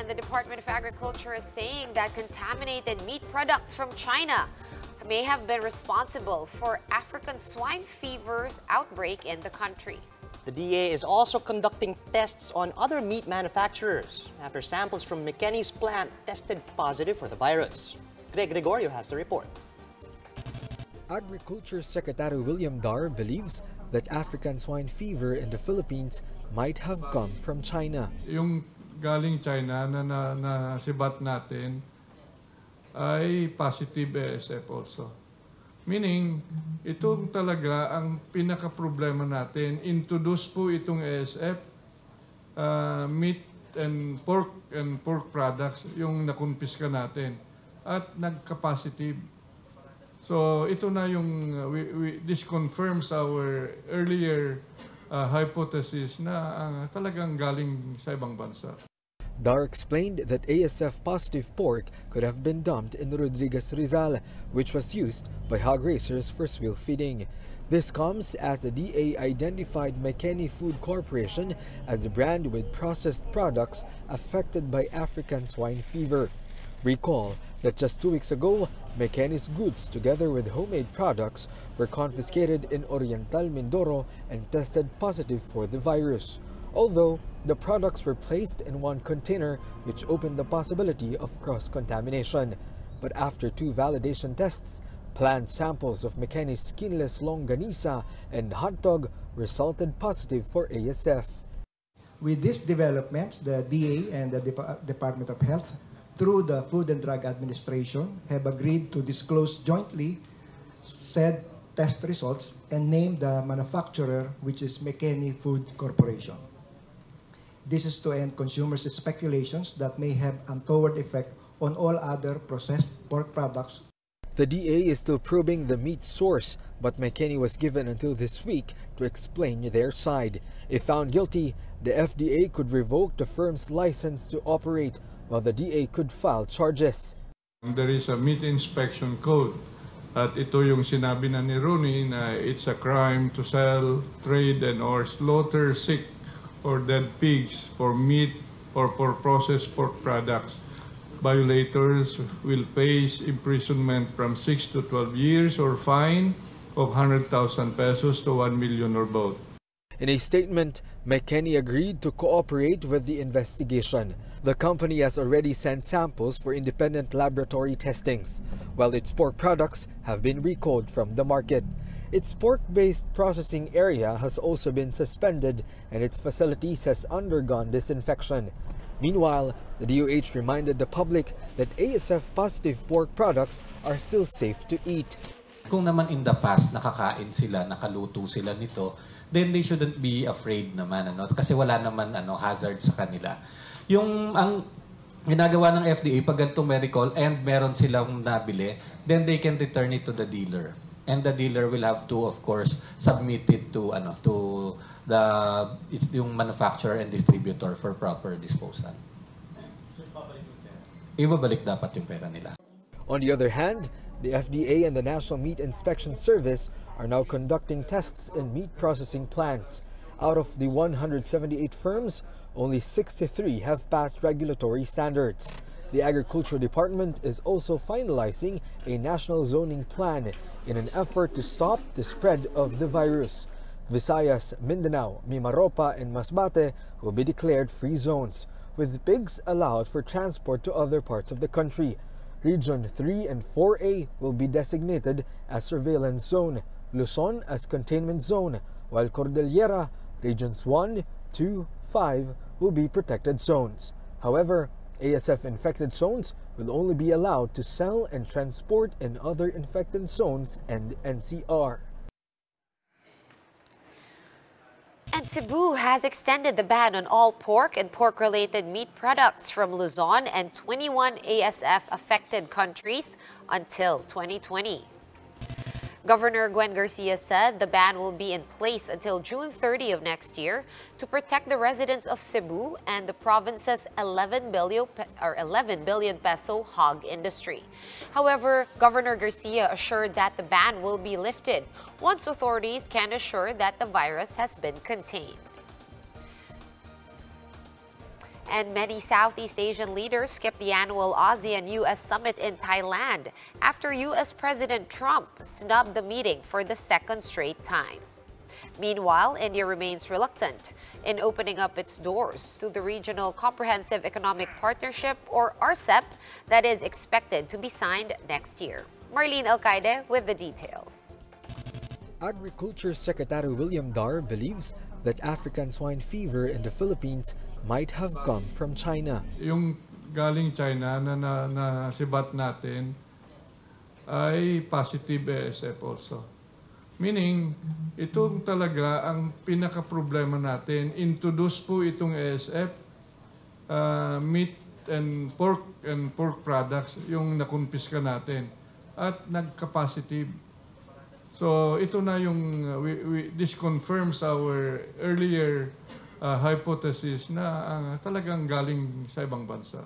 And the Department of Agriculture is saying that contaminated meat products from China may have been responsible for African swine fever's outbreak in the country. The DA is also conducting tests on other meat manufacturers after samples from Mekeni's plant tested positive for the virus. Greg Gregorio has the report. Agriculture Secretary William Dar believes that African swine fever in the Philippines might have come from China. Yung galing China na, na, na sibat natin ay positive ASF also. Meaning, itong talaga ang pinaka-problema natin. Introduce po itong ASF, uh, meat and pork and pork products, yung nakumpiska natin. At nagka-positive. So ito na yung, uh, we, we, this confirms our earlier uh, hypothesis na uh, talagang galing sa ibang bansa. Dar explained that ASF positive pork could have been dumped in Rodriguez Rizal, which was used by hog racers for swill feeding. This comes as the DA identified Mekeni Food Corporation as a brand with processed products affected by African swine fever. Recall that just two weeks ago, Mekeni's goods together with homemade products were confiscated in Oriental Mindoro and tested positive for the virus. Although the products were placed in one container which opened the possibility of cross-contamination. But after two validation tests, plant samples of Mekeni's skinless longanisa and hot dog resulted positive for ASF. With these developments, the DA and the Dep Department of Health through the Food and Drug Administration, have agreed to disclose jointly said test results and name the manufacturer, which is Mekeni Food Corporation. This is to end consumers' speculations that may have untoward effect on all other processed pork products. The DA is still probing the meat source, but Mekeni was given until this week to explain their side. If found guilty, the FDA could revoke the firm's license to operate while the DA could file charges. There is a meat inspection code at ito yung sinabi na ni Rooney na it's a crime to sell, trade, and or slaughter sick or dead pigs for meat or for processed pork products. Violators will face imprisonment from 6 to 12 years or fine of 100,000 pesos to 1 million or both. In a statement, Mekeni agreed to cooperate with the investigation. The company has already sent samples for independent laboratory testings, while its pork products have been recalled from the market. Its pork-based processing area has also been suspended and its facilities has undergone disinfection. Meanwhile, the DOH reminded the public that ASF-positive pork products are still safe to eat. Kung naman in the past nakakain sila, nakaluto sila nito, then they shouldn't be afraid naman ano kasi wala naman ano hazard sa kanila. Yung ang ginagawa ng FDA pag ganitong medical and meron silang nabili, then they can return it to the dealer. And the dealer will have to of course submit it to ano to the it's yung manufacturer and distributor for proper disposal. Ibabalik dapat yung pera nila. On the other hand, the FDA and the National Meat Inspection Service are now conducting tests in meat processing plants. Out of the 178 firms, only 63 have passed regulatory standards. The Agriculture Department is also finalizing a national zoning plan in an effort to stop the spread of the virus. Visayas, Mindanao, Mimaropa, and Masbate will be declared free zones, with pigs allowed for transport to other parts of the country. Region 3 and 4A will be designated as surveillance zone, Luzon as containment zone, while Cordillera, regions 1, 2, 5 will be protected zones. However, ASF infected zones will only be allowed to sell and transport in other infected zones and NCR. And Cebu has extended the ban on all pork and pork-related meat products from Luzon and 21 ASF-affected countries until 2020. Governor Gwen Garcia said the ban will be in place until June 30 of next year to protect the residents of Cebu and the province's 11 billion, or 11 billion peso hog industry. However, Governor Garcia assured that the ban will be lifted once authorities can assure that the virus has been contained. And many Southeast Asian leaders skipped the annual ASEAN-US summit in Thailand after US President Trump snubbed the meeting for the second straight time. Meanwhile, India remains reluctant in opening up its doors to the Regional Comprehensive Economic Partnership, or RCEP, that is expected to be signed next year. Marlene Alcaide with the details. Agriculture Secretary William Dar believes that African swine fever in the Philippines might have come from China. Yung galing China na, na, na sibat natin ay positive ASF also. Meaning, ito talaga ang pinaka-problema natin. Introduce po itong ASF, uh, meat and pork and pork products, yung nakumpiska natin. At nagka-positive. So ito na yung uh, we, we, this confirms our earlier uh, hypothesis na uh, talagang galing sa ibang bansa.